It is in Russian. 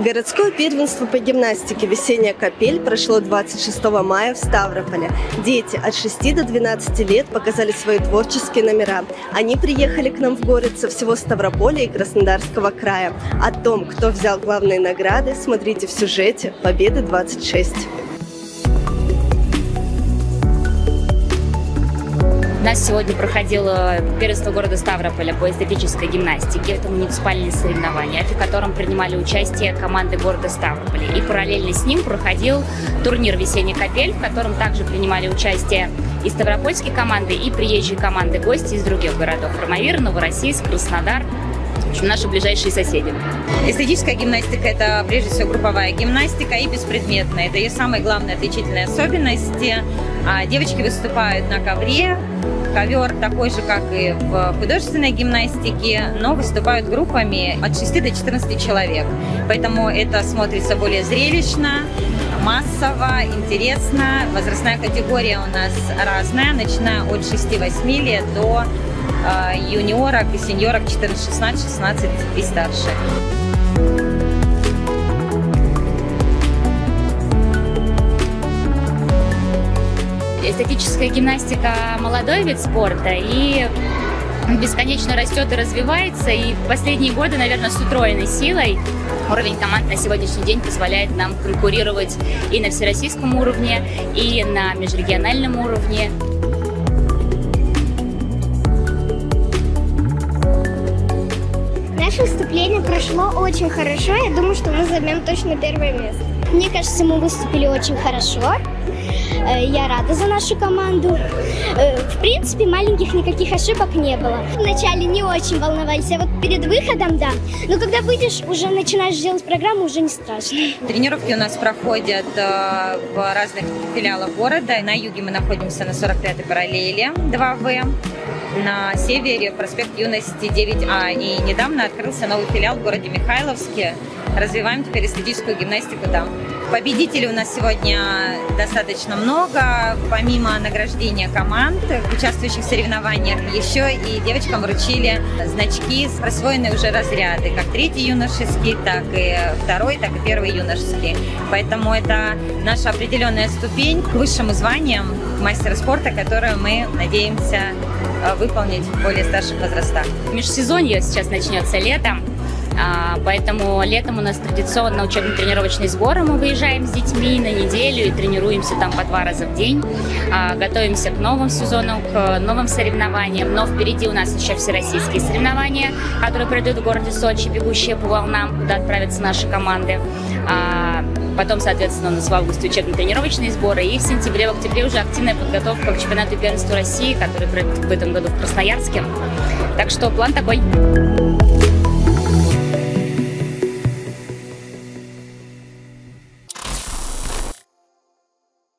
Городское первенство по гимнастике «Весенняя капель» прошло 26 мая в Ставрополе. Дети от 6 до 12 лет показали свои творческие номера. Они приехали к нам в город со всего Ставрополя и Краснодарского края. О том, кто взял главные награды, смотрите в сюжете «Победы 26». Нас сегодня проходило первенство города Ставрополя по эстетической гимнастике. Это муниципальные соревнования, в котором принимали участие команды города Ставрополя. И параллельно с ним проходил турнир «Весенний капель», в котором также принимали участие и ставропольские команды, и приезжие команды гости из других городов. Ромавир, Новороссийск, Краснодар, наши ближайшие соседи. Эстетическая гимнастика – это прежде всего групповая гимнастика и беспредметная. Это ее самые главные отличительные особенности. А девочки выступают на ковре, ковер такой же, как и в художественной гимнастике, но выступают группами от 6 до 14 человек. Поэтому это смотрится более зрелищно, массово, интересно. Возрастная категория у нас разная, начиная от 6-8 лет до э, юниорок и сеньорок 14, 16, 16 и старше. Эстетическая гимнастика – молодой вид спорта, и бесконечно растет и развивается, и в последние годы, наверное, с утроенной силой уровень команд на сегодняшний день позволяет нам конкурировать и на всероссийском уровне, и на межрегиональном уровне. Прошло очень хорошо. Я думаю, что мы займем точно первое место. Мне кажется, мы выступили очень хорошо. Э, я рада за нашу команду. Э, в принципе, маленьких никаких ошибок не было. Вначале не очень волновались, а вот перед выходом, да. Но когда выйдешь, уже начинаешь делать программу, уже не страшно. Тренировки у нас проходят э, в разных филиалах города. На юге мы находимся на 45-й параллели 2В на севере проспект Юности 9А. И недавно открылся новый филиал в городе Михайловске. Развиваем теперь эстетическую гимнастику там. Победителей у нас сегодня достаточно много. Помимо награждения команд, участвующих в соревнованиях, еще и девочкам вручили значки с присвоенные уже разряды, как третий юношеский, так и второй, так и первый юношеский. Поэтому это наша определенная ступень к высшим званиям мастера спорта, которую мы надеемся выполнить в более старших возрастах. Межсезонье сейчас начнется летом. А, поэтому летом у нас традиционно учебно-тренировочный сбор, мы выезжаем с детьми на неделю и тренируемся там по два раза в день. А, готовимся к новым сезонам, к новым соревнованиям. Но впереди у нас еще всероссийские соревнования, которые пройдут в городе Сочи, бегущие по волнам, куда отправятся наши команды. Потом, соответственно, у нас в августе учебно-тренировочные сборы. И в сентябре, в октябре уже активная подготовка к чемпионату первенства России, который пройдет в этом году в Красноярске. Так что план такой.